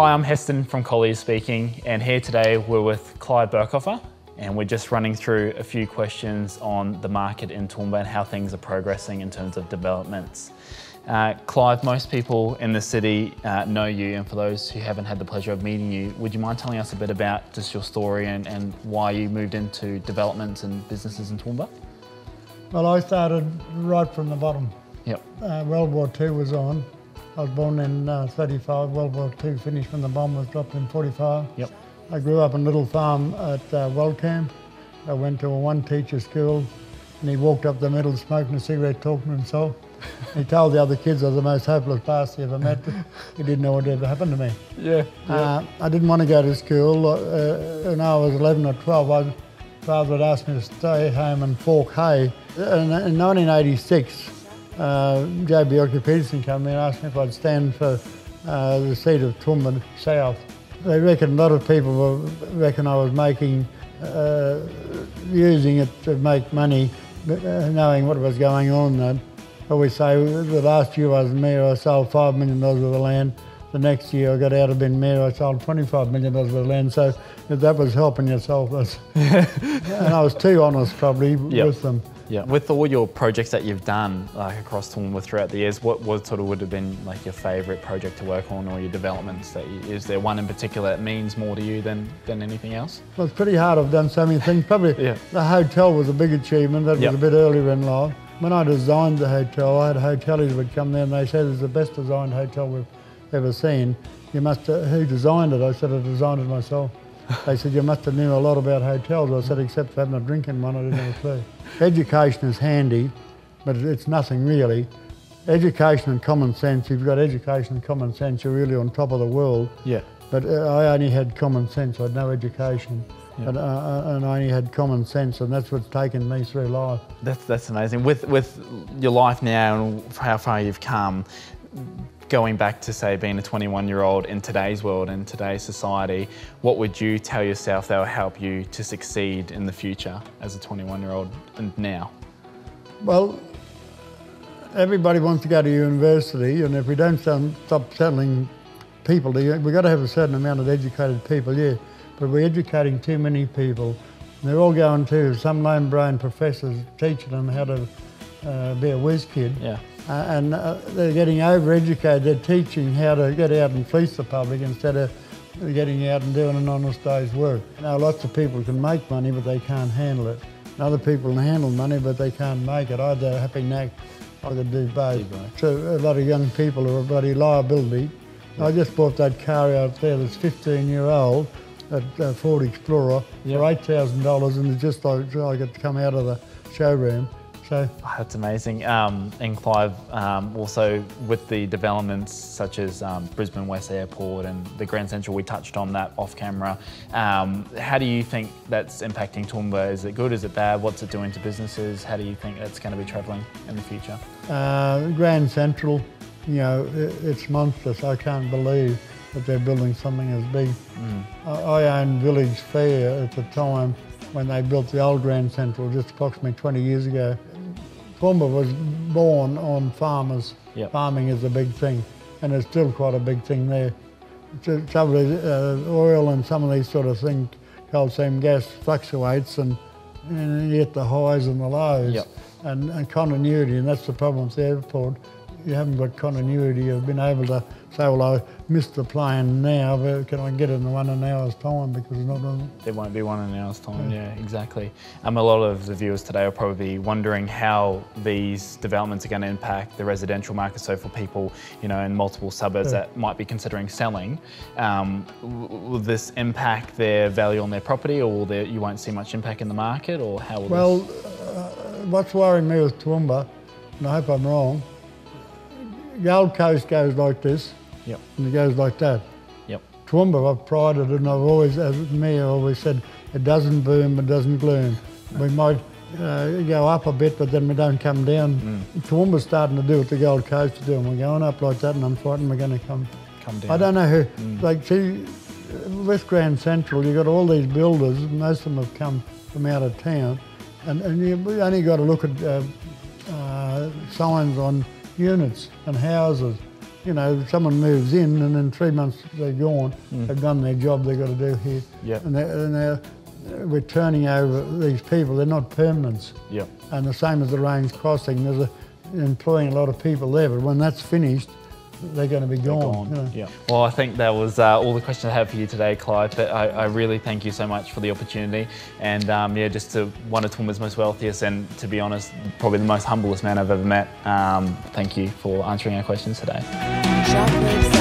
Hi, I'm Heston from Colliers speaking, and here today we're with Clive Berghofer, and we're just running through a few questions on the market in Toowoomba and how things are progressing in terms of developments. Uh, Clive, most people in the city uh, know you, and for those who haven't had the pleasure of meeting you, would you mind telling us a bit about just your story and, and why you moved into developments and businesses in Toowoomba? Well, I started right from the bottom. Yep. Uh, World War II was on. I was born in uh, 35. World War II finished when the bomb was dropped in 45. Yep. I grew up in a little farm at uh, Wellcamp. I went to a one-teacher school, and he walked up the middle smoking a cigarette, talking to himself. he told the other kids I was the most hopeless bastard he ever met. he didn't know what ever happened to me. Yeah. Uh, I didn't want to go to school. Uh, when I was 11 or 12, my father had asked me to stay home and fork hay. In, in 1986, uh, J.B. Peterson came in and asked me if I'd stand for uh, the seat of Toowoomba South. They reckon a lot of people were, reckon I was making, uh, using it to make money, uh, knowing what was going on. But always say the last year I was mayor, I sold $5 million worth of land. The next year I got out of being mayor, I sold $25 million worth of land. So that was helping yourself. and I was too honest probably yep. with them. Yeah. With all your projects that you've done like across Toowoomba throughout the years, what, what sort of would have been like your favourite project to work on or your developments? That you, is there one in particular that means more to you than, than anything else? Well, it's pretty hard. I've done so many things. Probably yeah. the hotel was a big achievement. That yep. was a bit earlier in life. When I designed the hotel, I had hoteliers would come there and they said it's the best designed hotel we've ever seen. You must, uh, who designed it? I said, I designed it myself. They said, you must have knew a lot about hotels. I said, except for having a drink in one, I didn't have a clue. Education is handy, but it's nothing really. Education and common sense, if you've got education and common sense, you're really on top of the world. Yeah. But uh, I only had common sense, I had no education. Yeah. And, uh, uh, and, I only had common sense, and that's what's taken me through life. That's, that's amazing. With, with your life now and how far you've come, going back to say being a 21 year old in today's world in today's society, what would you tell yourself that will help you to succeed in the future as a 21 year old and now? Well, everybody wants to go to university, and if we don't stop settling people, we've got to have a certain amount of educated people, yeah, but we're educating too many people. They're all going to some lone brain professors teaching them how to uh, be a whiz kid. Yeah. Uh, and uh, they're getting overeducated. They're teaching how to get out and fleece the public instead of getting out and doing an honest day's work. Now, lots of people can make money, but they can't handle it. And other people can handle money, but they can't make it. I had a happy knack. I could do both. So a lot of young people are a bloody liability. Yeah. I just bought that car out there that's 15 year old, that uh, Ford Explorer, yep. for $8,000 and it's just like I could come out of the showroom. So oh, that's amazing. Um, and Clive, um, also with the developments such as um, Brisbane West Airport and the Grand Central, we touched on that off camera. Um, how do you think that's impacting Toowoomba? Is it good? Is it bad? What's it doing to businesses? How do you think that's going to be travelling in the future? Uh, Grand Central, you know, it's monstrous. I can't believe that they're building something as big. Mm. I, I owned Village Fair at the time when they built the old Grand Central just approximately 20 years ago. Toowoomba was born on farmers. Yep. Farming is a big thing, and it's still quite a big thing there. Some of the uh, oil and some of these sort of things, coal seam gas fluctuates, and, and you get the highs and the lows, yep. and, and continuity, and that's the problem with the airport. You haven't got continuity. You've been able to say, well, I missed the plane now, but can I get it in one an hour's time because it's not on? There won't be one in an hour's time, yeah, yeah exactly. Um, a lot of the viewers today are probably wondering how these developments are going to impact the residential market. So for people, you know, in multiple suburbs yeah. that might be considering selling, um, will this impact their value on their property or will there, you won't see much impact in the market or how will Well, this... uh, what's worrying me with Toowoomba, and I hope I'm wrong, Gold Coast goes like this, Yep. And it goes like that. Yep. Toowoomba, I've prided and I've always, as me, I always said, it doesn't boom, it doesn't gloom. We might uh, go up a bit, but then we don't come down. Mm. Toowoomba's starting to do what the Gold Coast is doing. We're going up like that, and I'm frightened we're going to come, come down. I don't know who, mm. like, see, West Grand Central, you've got all these builders, most of them have come from out of town, and, and you've only got to look at uh, uh, signs on units and houses you know, someone moves in and in three months they're gone. Mm. They've done their job they've got to do here. Yep. And, they're, and they're, we're turning over these people. They're not permanents. Yep. And the same as the Range Crossing, there's a, employing a lot of people there, but when that's finished, they're going to be gone. Gone. you know. Yeah. Well, I think that was uh, all the questions I have for you today, Clive. But I, I really thank you so much for the opportunity, and um, yeah, just to one of Toowoomba's most wealthiest, and to be honest, probably the most humblest man I've ever met. Um, thank you for answering our questions today. Shockwave